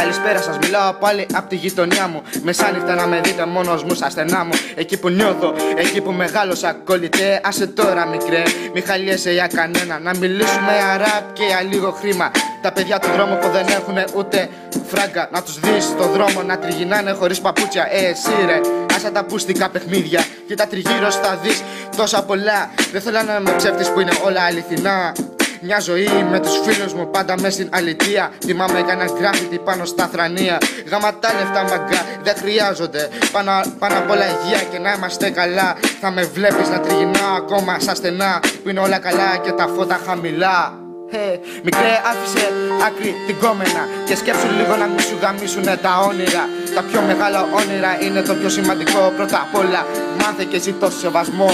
Καλησπέρα σας, μιλάω πάλι από τη γειτονιά μου. Μεσάνυχτα να με δείτε μόνος μου στα στενά μου. Εκεί που νιώθω, εκεί που μεγάλωσα κολλητέ. Άσε τώρα μικρέ, μη χαλιέσαι για κανένα. Να μιλήσουμε αράπ και για λίγο χρήμα. Τα παιδιά του δρόμου που δεν έχουν ούτε φράγκα. Να τους δεις στο δρόμο να τριγυνάνε χωρίς παπούτσια. Ε, εσύ ρε, άσα τα πούστικα παιχνίδια. Και τα τριγύρω θα δεις τόσα πολλά. Δεν θέλω να είμαι ψεύτη που είναι όλα αληθινά. Μια ζωή με τους φίλους μου πάντα μες στην αλητία Θυμάμαι έκανα γκράφιτι πάνω στα θρανία. Γαματά λεφτά μαγκά δεν χρειάζονται. Πάνω, πάνω απ' όλα υγεία και να είμαστε καλά. Θα με βλέπεις να τριγυνάω ακόμα στα στενά Που είναι όλα καλά και τα φώτα χαμηλά. Hey, μικρέ άφησε άκρη την κόμενα Και σκέψου λίγο να μην σου γαμίσουνε τα όνειρα. Τα πιο μεγάλα όνειρα είναι το πιο σημαντικό Πρώτα απ' όλα. Μάθε και εσύ το σεβασμό